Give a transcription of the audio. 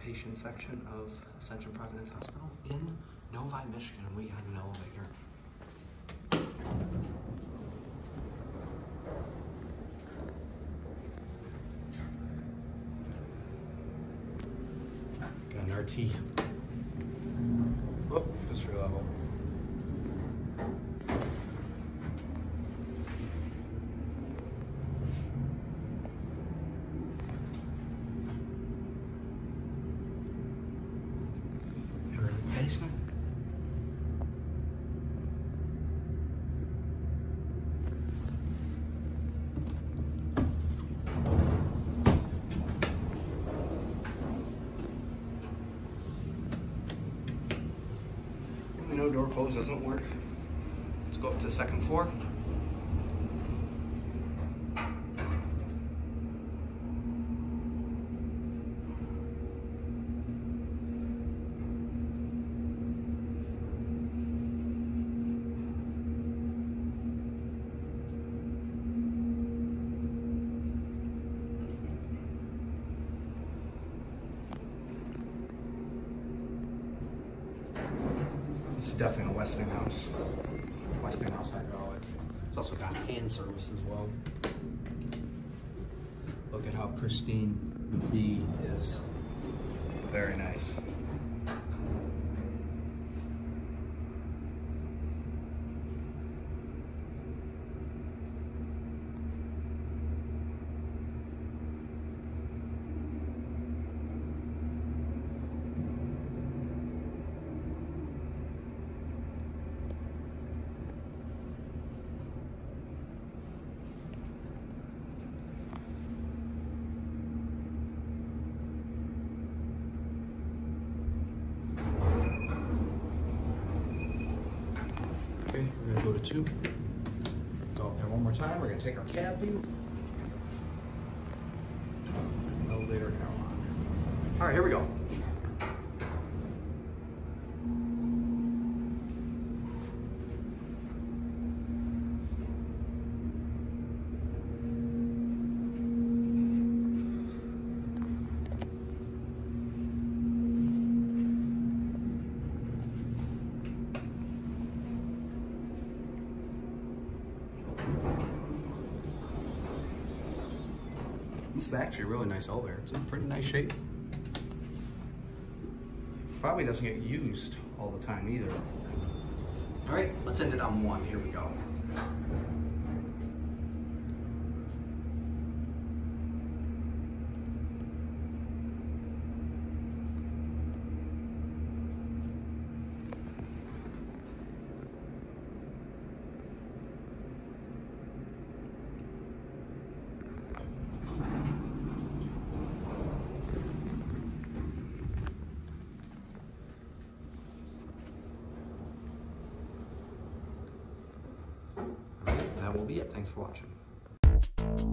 patient section of Ascension Providence Hospital in Novi, Michigan. We had an elevator. Got an RT. Oh, history level. Here in the basement. Door close doesn't work. Let's go up to the second floor. This is definitely a Westinghouse. Westinghouse hydraulic. It's also got hand service as well. Look at how pristine the B is. Very nice. Okay, we're gonna go to two. Go up there one more time. We're gonna take our cab view. Elevator now on. All right, here we go. Is actually really nice elevator. It's in pretty nice shape. Probably doesn't get used all the time either. All right, let's end it on one. Here we go. will be it. Thanks for watching.